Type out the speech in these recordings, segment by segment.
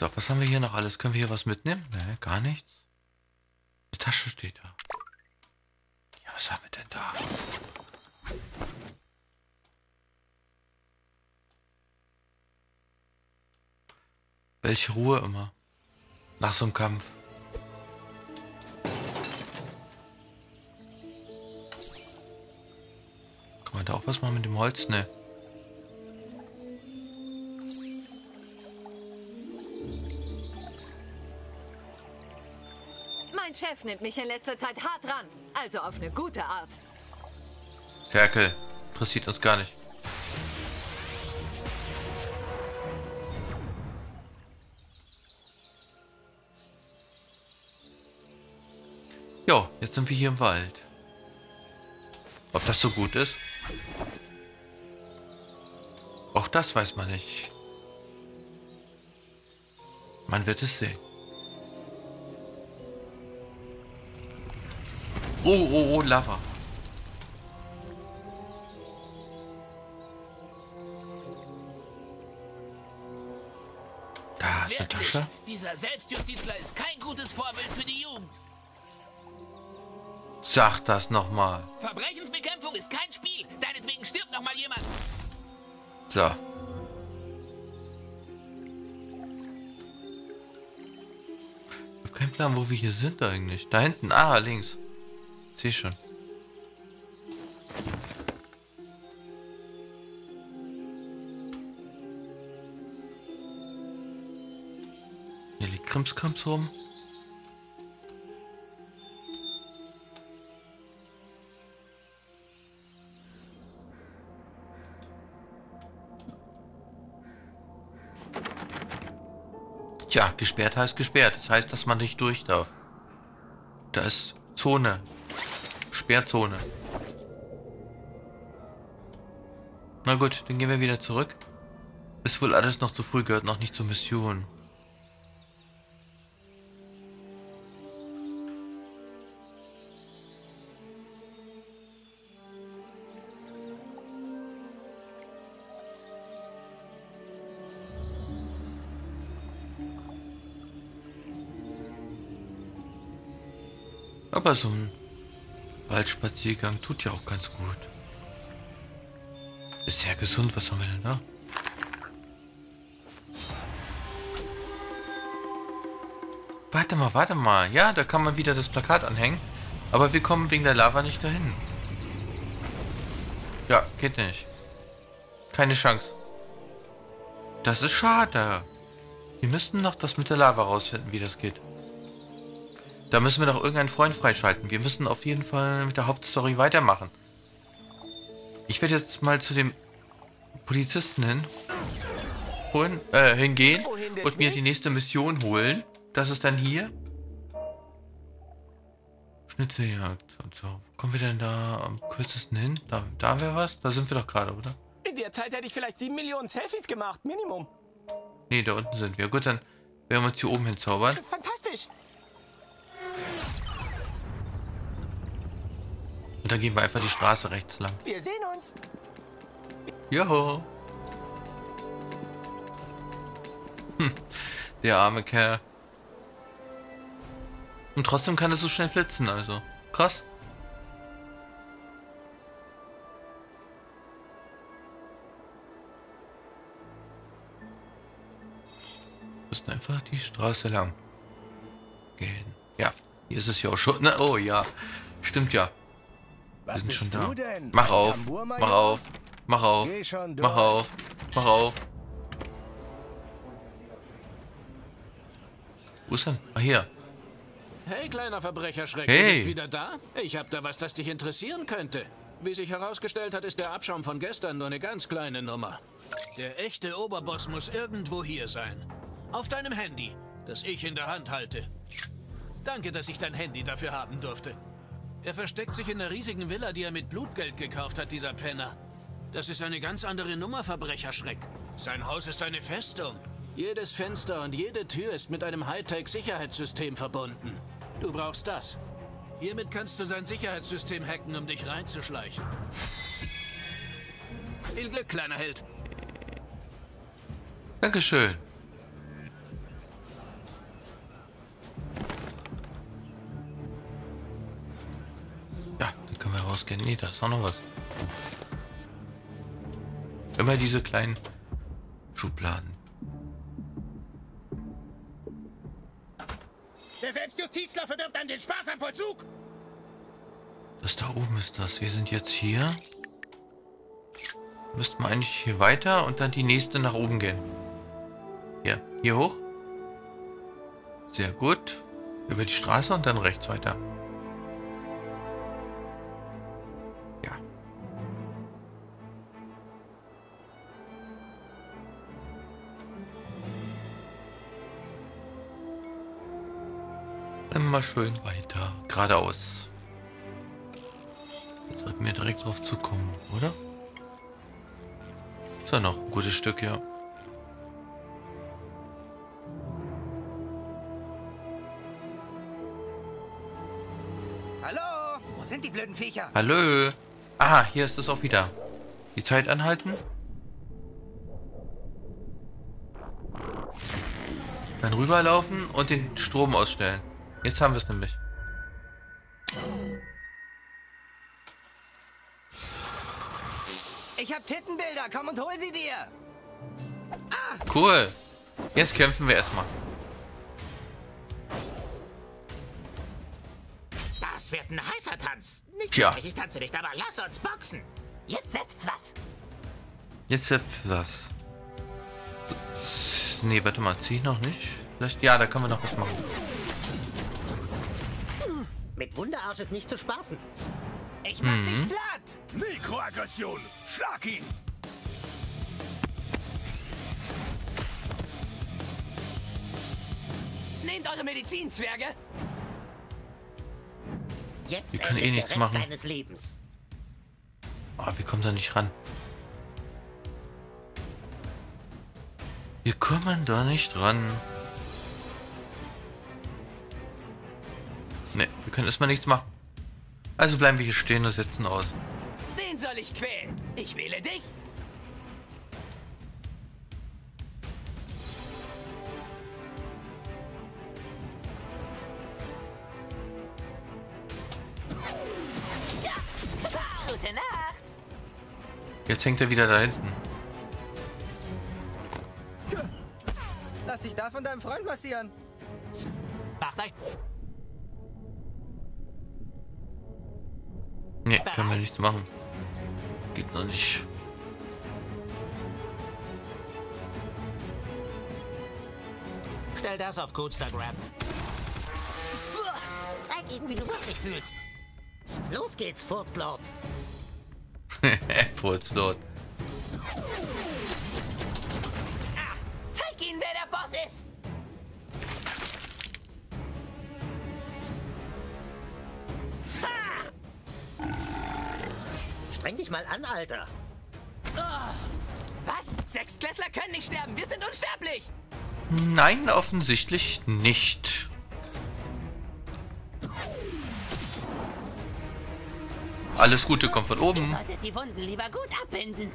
So, was haben wir hier noch alles? Können wir hier was mitnehmen? Ne, gar nichts. Die Tasche steht da. Ja, was haben wir denn da? Welche Ruhe immer. Nach so einem Kampf. Kann man da auch was machen mit dem Holz? Ne. Chef nimmt mich in letzter Zeit hart ran. Also auf eine gute Art. Ferkel. Interessiert uns gar nicht. Jo, jetzt sind wir hier im Wald. Ob das so gut ist? Auch das weiß man nicht. Man wird es sehen. Oh, oh, oh, Lava. Da ist eine Tasche. dieser Selbstjustizler ist kein gutes Vorbild für die Jugend. Sag das nochmal. Verbrechensbekämpfung ist kein Spiel. Deinetwegen stirbt noch mal jemand. So. Ich hab keinen Plan, wo wir hier sind eigentlich. Da hinten. Ah, links. Seh schon. Hier liegt Krimskrams rum. Tja, gesperrt heißt gesperrt. Das heißt, dass man nicht durch darf. Da ist Zone. Sperrzone. Na gut, dann gehen wir wieder zurück. Ist wohl alles noch zu früh, gehört noch nicht zur Mission. Aber so ein Waldspaziergang tut ja auch ganz gut. Ist sehr gesund, was haben wir denn da? Warte mal, warte mal. Ja, da kann man wieder das Plakat anhängen. Aber wir kommen wegen der Lava nicht dahin. Ja, geht nicht. Keine Chance. Das ist schade. Wir müssten noch das mit der Lava rausfinden, wie das geht. Da müssen wir doch irgendeinen Freund freischalten. Wir müssen auf jeden Fall mit der Hauptstory weitermachen. Ich werde jetzt mal zu dem Polizisten hin holen, äh, hingehen und mir die nächste Mission holen. Das ist dann hier. Schnitzeljagd und so. Wo kommen wir denn da am kürzesten hin? Da, da wäre was? Da sind wir doch gerade, oder? In der Zeit hätte ich vielleicht sieben Millionen Selfies gemacht, Minimum. Nee, da unten sind wir. Gut, dann werden wir uns hier oben hinzaubern. Fantastisch. Und dann gehen wir einfach die Straße rechts lang. Wir sehen uns. Joho. Hm, der arme Kerl. Und trotzdem kann er so schnell flitzen, also. Krass. Wir müssen einfach die Straße lang gehen. Ja, hier ist es ja auch schon. Ne? Oh ja, stimmt ja. Wir Was sind schon da. Mach auf, mach auf, mach auf, mach auf, mach auf. Wo ist denn? Ah, hier. Hey, kleiner Verbrecherschreck, Hey. du bist wieder da? Ich hab da was, das dich interessieren könnte. Wie sich herausgestellt hat, ist der Abschaum von gestern nur eine ganz kleine Nummer. Der echte Oberboss muss irgendwo hier sein. Auf deinem Handy, das ich in der Hand halte. Danke, dass ich dein Handy dafür haben durfte. Er versteckt sich in der riesigen Villa, die er mit Blutgeld gekauft hat, dieser Penner. Das ist eine ganz andere Nummer, Verbrecherschreck. Sein Haus ist eine Festung. Jedes Fenster und jede Tür ist mit einem Hightech-Sicherheitssystem verbunden. Du brauchst das. Hiermit kannst du sein Sicherheitssystem hacken, um dich reinzuschleichen. Viel Glück, kleiner Held. Dankeschön. Rausgehen. Nee, da ist auch noch was. Immer diese kleinen Schubladen. Der Selbstjustizler verdirbt dann den Spaß am Vollzug. Das da oben ist das. Wir sind jetzt hier. Müssten wir eigentlich hier weiter und dann die nächste nach oben gehen. Hier, hier hoch. Sehr gut. Über die Straße und dann rechts weiter. Immer schön weiter. Geradeaus. Jetzt sollten wir direkt drauf zukommen, oder? Ist ja noch ein gutes Stück, ja. Hallo? Wo sind die blöden Viecher? Hallo. Ah, hier ist es auch wieder. Die Zeit anhalten. Dann rüberlaufen und den Strom ausstellen. Jetzt haben wir es nämlich. Ich hab Tittenbilder, komm und hol sie dir. Cool. Jetzt kämpfen wir erstmal. Das wird ein heißer Tanz. Nicht Tja. ich tanze nicht, aber lass uns boxen. Jetzt setzt's was. Jetzt jetzt was. Nee, warte mal, zieh ich noch nicht? Vielleicht, ja, da können wir noch was machen. Mit Wunderarsch ist nicht zu spaßen. Ich mach dich platt. Mikroaggression. Schlag ihn. Nehmt eure Medizin, Zwerge. Jetzt Wir können eh nichts machen. deines Lebens. Oh, wir kommen da nicht ran. Wir kommen da nicht ran. Wir können erstmal nichts machen. Also bleiben wir hier stehen und setzen aus. Wen soll ich quälen? Ich wähle dich. Gute Nacht. Jetzt hängt er wieder da hinten. Lass dich da von deinem Freund massieren. Macht euch können wir nichts machen. Geht noch nicht. Stell das auf Coodstagram. Zeig ihnen, wie du wirklich fühlst. Los geht's, Furzlord. Furzlord. Dich mal an, Alter. Was? Sechsklässler können nicht sterben. Wir sind unsterblich. Nein, offensichtlich nicht. Alles Gute kommt von oben. Solltet die Wunden lieber gut abbinden.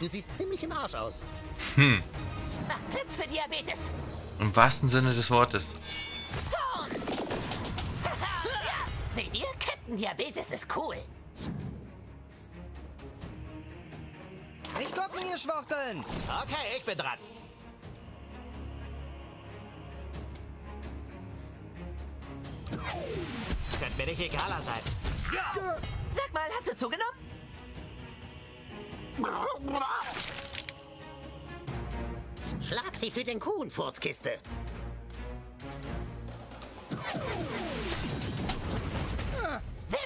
Du siehst ziemlich im Arsch aus. Macht Platz für Diabetes. Im wahrsten Sinne des Wortes. Zorn! Seht ihr? Captain Diabetes ist cool. Nicht gucken, ihr Schwuchteln. Okay, ich bin dran. Könnte mir nicht egaler sein. Sag mal, hast du zugenommen? Schlag sie für den Kuhn, Furzkiste.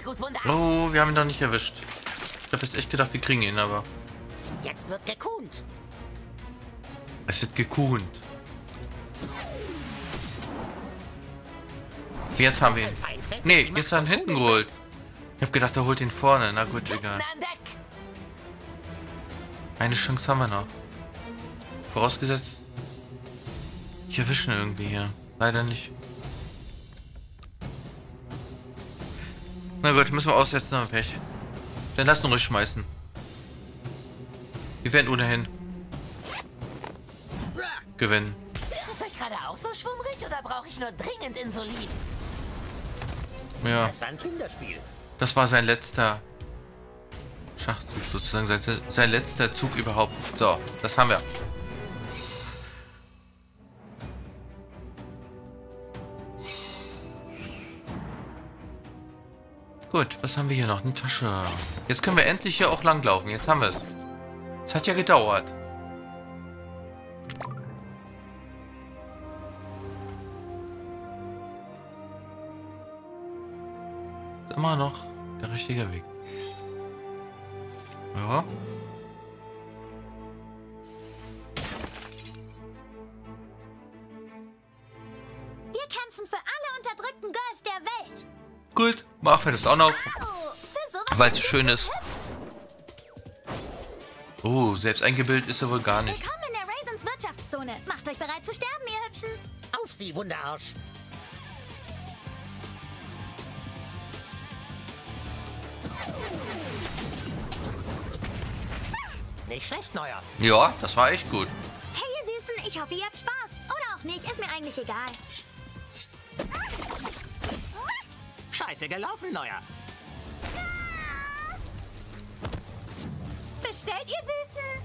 Gut. Oh, wir haben ihn doch nicht erwischt. Ich habe jetzt echt gedacht, wir kriegen ihn, aber Jetzt wird gekuhnt. es wird gekuhnt. Jetzt haben wir ihn. Nee, jetzt Macht hat er ihn von hinten geholt. Ich habe gedacht, er holt ihn vorne. Na gut, egal. An. Eine Chance haben wir noch. Vorausgesetzt, ich erwische ihn irgendwie hier. Leider nicht. Na gut, müssen wir aussetzen, aber Pech. Dann lass ihn ruhig schmeißen. Wir werden ohnehin gewinnen. Ist euch gerade auch so schwummrig oder brauche ich nur dringend Insulin? Ja, Das war ein Kinderspiel. das war sein letzter Schachzug sozusagen, sein, sein letzter Zug überhaupt. So, das haben wir. Gut, was haben wir hier noch? Eine Tasche. Jetzt können wir endlich hier auch langlaufen. Jetzt haben wir es. Es hat ja gedauert. Ist Immer noch der richtige Weg. Ja. Machen wir das auch noch. Oh, Weil es schön ist. Oh, selbst eingebildet ist er wohl gar nicht. Willkommen in der Raisins Wirtschaftszone. Macht euch bereit zu sterben, ihr Hübschen. Auf sie, Wunderarsch. Nicht schlecht, Neuer. Ja, das war echt gut. Hey, ihr Süßen, ich hoffe, ihr habt Spaß. Oder auch nicht, ist mir eigentlich egal. Scheiße gelaufen, Neuer. Bestellt, ihr Süßen.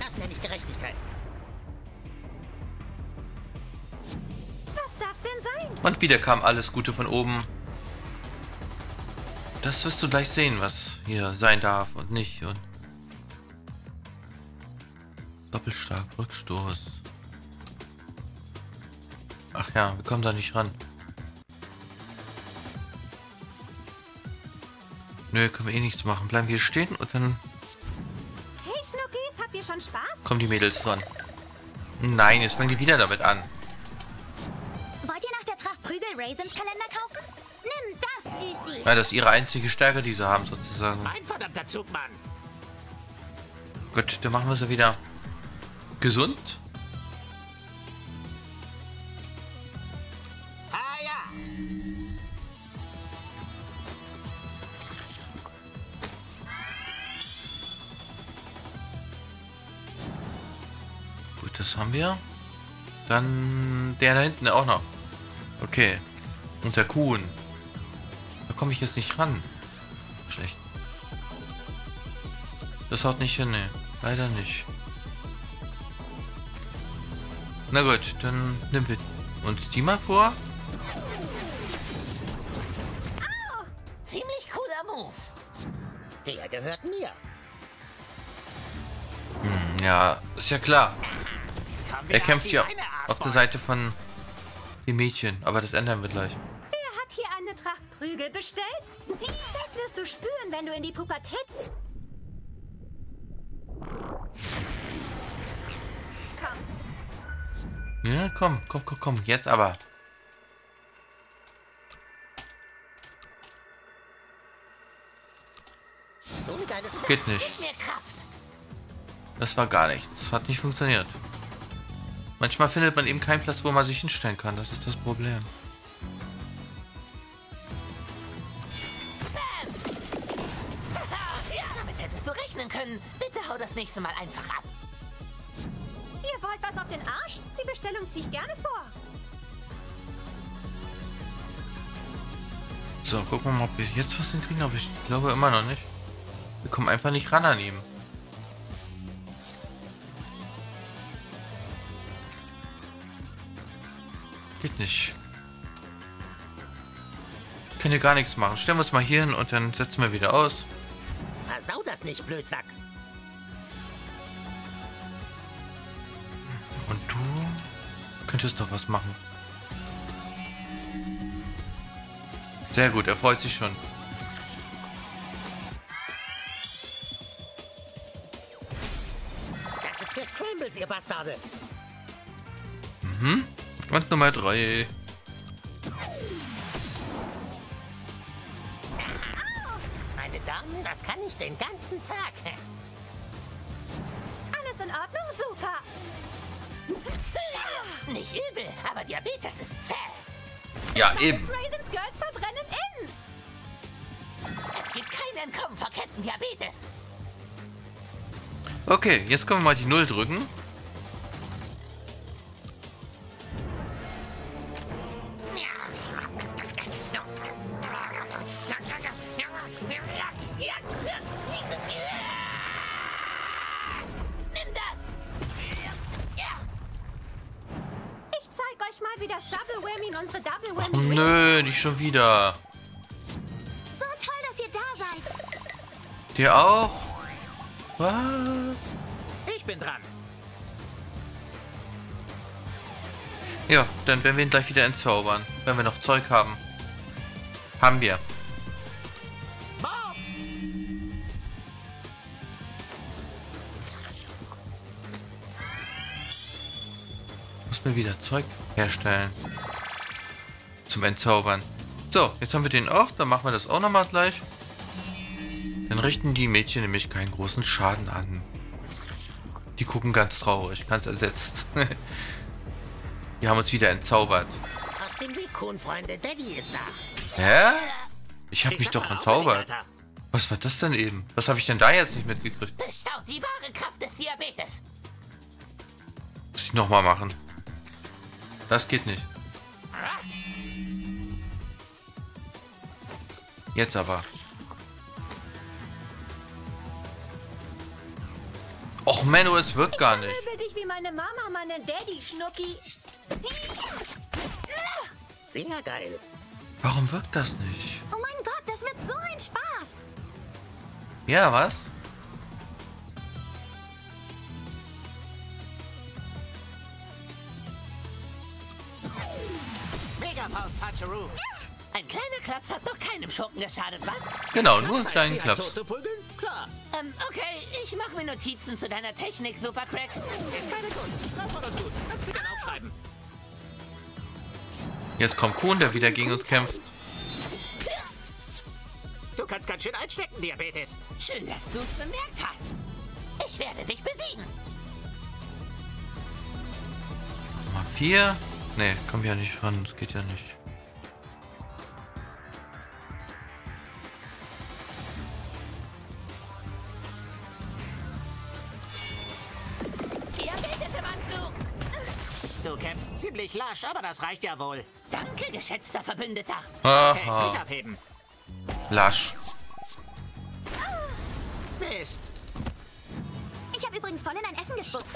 Das nenne ich Gerechtigkeit. Was darf's denn sein? Und wieder kam alles Gute von oben. Das wirst du gleich sehen, was hier sein darf und nicht. Und Doppelstark, Rückstoß. Ach ja, wir kommen da nicht ran. Nö, können wir eh nichts machen. Bleiben wir hier stehen und dann Hey, Schnuckis, habt ihr schon Spaß? kommen die Mädels dran. Nein, jetzt fangen die wieder damit an. Wollt ihr nach der Tracht Prügel Raisins Kalender kaufen? Nimm das, Süßi. Ja, das ist ihre einzige Stärke, die sie haben, sozusagen. Mein verdammter Zug, Mann. Gut, dann machen wir sie wieder gesund. Ah. Gut, das haben wir. Dann der da hinten auch noch. Okay. Unser Kuhn. Da komme ich jetzt nicht ran. Schlecht. Das haut nicht hin, ne. Leider nicht. Na gut, dann nehmen wir uns die mal vor. Ziemlich cooler Move. Der gehört mir. Hm, Ja, ist ja klar. Er kämpft ja auf der. Seite von den Mädchen. Aber das ändern wir gleich. Wer hat hier eine Tracht Prügel bestellt? Das wirst du spüren, wenn du in die Pubertät... Ja, komm, komm, komm, komm. Jetzt aber. Geht nicht. Das war gar nichts. Hat nicht funktioniert. Manchmal findet man eben keinen Platz, wo man sich hinstellen kann. Das ist das Problem. Damit hättest du rechnen können. Bitte hau das nächste Mal einfach ab. Ihr wollt was auf den Arsch? Die Bestellung ziehe ich gerne vor. So, gucken wir mal, ob wir jetzt was hinkriegen. Aber ich glaube immer noch nicht. Wir kommen einfach nicht ran an ihm. Geht nicht. Ich kann hier gar nichts machen. Stellen wir uns mal hier hin und dann setzen wir wieder aus. Versau das nicht, Blödsack. Könntest doch was machen. Sehr gut, er freut sich schon. Das ist für Scrambles, ihr Bastarde. Und Nummer 3. Meine Damen, das kann ich den ganzen Tag. Alles in Ordnung? Super. Nicht übel, aber Diabetes ist zäh. Ja, eben. Raisins Girls verbrennen in. Es gibt kein Entkommen vor Captain Diabetes. Okay, jetzt können wir mal die Null drücken. Nicht schon wieder. So toll, dass ihr da seid. Der auch? Was? Ich bin dran. Ja, dann werden wir ihn gleich wieder entzaubern, wenn wir noch Zeug haben. Haben wir. Muss mir wieder Zeug herstellen. Zum Entzaubern. So, jetzt haben wir den auch. Dann machen wir das auch nochmal gleich. Dann richten die Mädchen nämlich keinen großen Schaden an. Die gucken ganz traurig, ganz ersetzt. die haben uns wieder entzaubert. Aus dem Weg, Kuhn-Freunde. Daddy ist da. Hä? Ich habe Ich mich doch entzaubert. Was war das denn eben? Was habe ich denn da jetzt nicht mitgekriegt? Bestaut die wahre Kraft des Diabetes. Muss ich nochmal machen. Das geht nicht. Jetzt aber. Och Menno, es wirkt gar nicht. Möbel dich wie meine Mama, meinen Daddy, Schnucki. Sehr geil. Warum wirkt das nicht? Oh mein Gott, das wird so ein Spaß. Ja, was? Megafaust. Ein kleiner Klaps hat doch keinem Schurken geschadet, was? Genau, nur einen kleinen halt Klaps. prügeln? Klar. Ähm, okay, ich mache mir Notizen zu deiner Technik, Supercrack. Ist keine Kunst. Lass mal das tun. Kannst du gerne aufschreiben. Jetzt kommt Kuhn, der wieder gegen uns kämpft. Du kannst ganz schön einstecken, Diabetes. Schön, dass du es bemerkt hast. Ich werde dich besiegen. Nummer 4. Ne, kommen wir ja nicht ran. Das geht ja nicht. Du kämpfst ziemlich lasch, aber das reicht ja wohl. Danke, geschätzter Verbündeter. Okay, nicht Aha. abheben. Lasch. Mist. Ich habe übrigens voll in ein Essen gespuckt.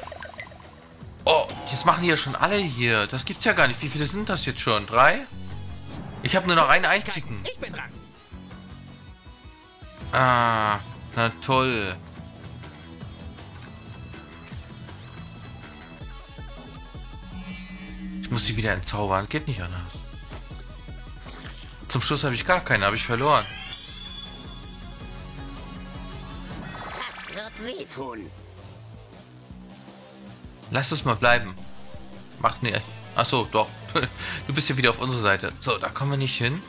Jetzt machen die ja schon alle hier. Das gibt's ja gar nicht. Wie viele sind das jetzt schon? Drei? Ich habe nur noch einen einzigen. Ich bin dran. Ah, na toll. Ich muss sie wieder entzaubern. Geht nicht anders. Zum Schluss habe ich gar keine, habe ich verloren. Das wird wehtun. Lass es mal bleiben. Macht mir. Ach so, doch. Du bist ja wieder auf unserer Seite. So, da kommen wir nicht hin.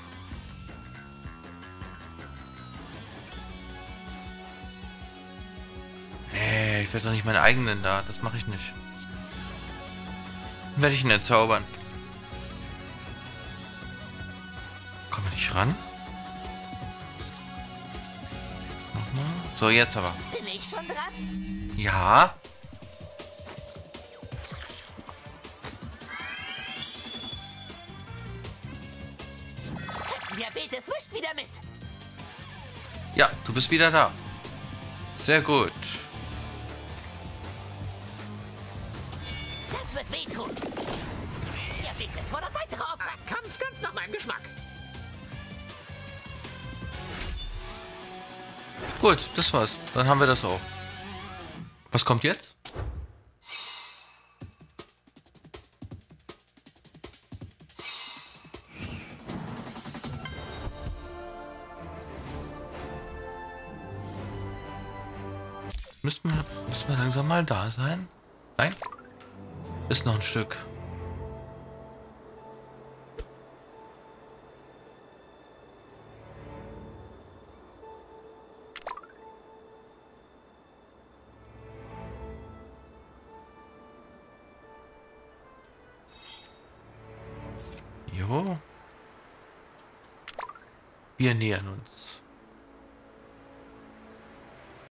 Nee, ich werde doch nicht meinen eigenen da. Das mache ich nicht. Dann werde ich ihn entzaubern. Kommen wir nicht ran? Nochmal. So, jetzt aber. Bin ich schon dran? Ja. Diabetes mischt wieder mit. Ja, du bist wieder da. Sehr gut. Das wird wehtun. Diabetes fordert weitere Opfer. Kampf ganz nach meinem Geschmack. Gut, das war's. Dann haben wir das auch. Was kommt jetzt? Müssen wir, müssen wir langsam mal da sein? Nein? Ist noch ein Stück. Jo. Wir nähern uns.